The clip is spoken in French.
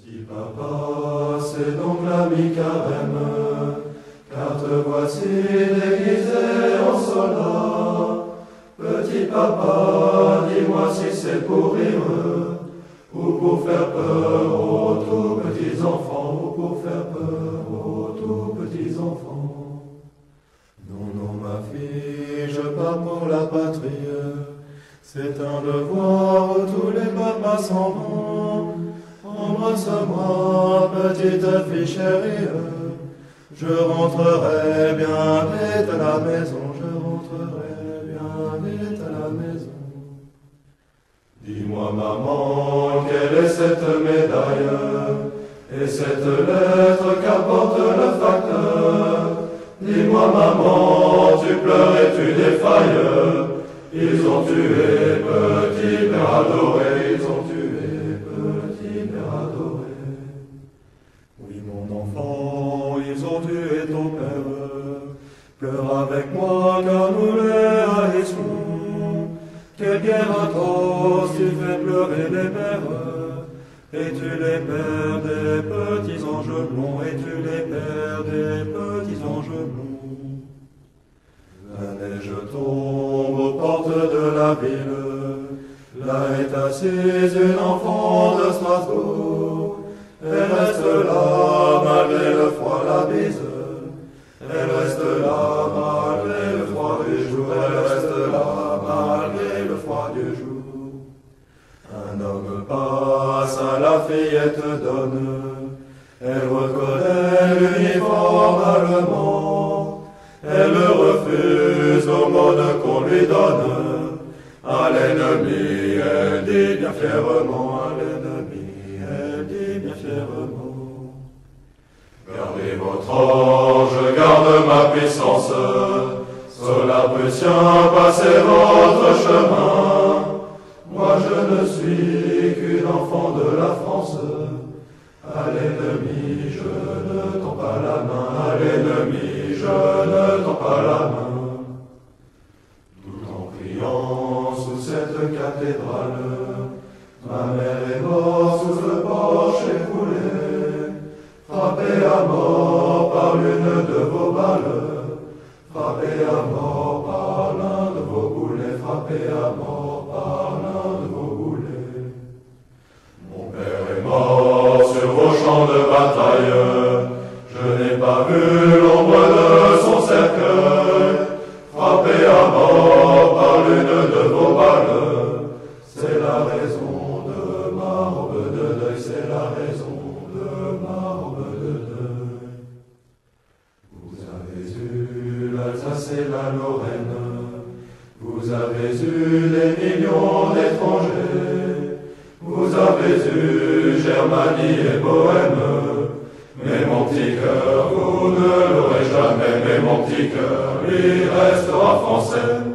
Petit papa, c'est donc l'ami carême, car te voici déguisé en soldat. Petit papa, dis-moi si c'est pour rire, ou pour faire peur aux tout petits enfants, ou pour faire peur aux tout petits enfants. Non, non, ma fille, je pars pour la patrie. C'est un devoir où tous les papas s'en vont. Embrasse-moi, petite fille chérie. Je rentrerai bien vite à la maison. Je rentrerai bien vite à la maison. Dis-moi, maman, quelle est cette médaille? Et cette lettre qu'apporte le facteur? Dis-moi, maman, tu pleures et tu défailles. Ils ont tué petit père adoré, tué ton père. Pleure avec moi, car nous les haïssons. Quelle guerre atroce, tu fais pleurer les mères. Et tu les perds des petits anges blonds, et tu les perds des petits anges blonds. La neige tombe aux portes de la ville. Là est assise une enfant de Strasbourg. La fillette donne. Elle reconnaît l'uniforme allemand. Elle refuse au monde qu'on lui donne. À l'ennemi, elle dit bien fièrement, à l'ennemi, elle dit bien fièrement. Gardez votre ange, garde ma puissance. Cela Prussien, passez votre chemin. La main. À l'ennemi, je ne tends pas la main. Tout en priant sous cette cathédrale, ma mère de ma robe de deuil, c'est la raison de ma robe de deuil. Vous avez eu l'Alsace et la Lorraine, vous avez eu des millions d'étrangers, vous avez eu Germanie et Bohème, mais mon petit cœur, vous ne l'aurez jamais, mais mon petit cœur, lui restera français.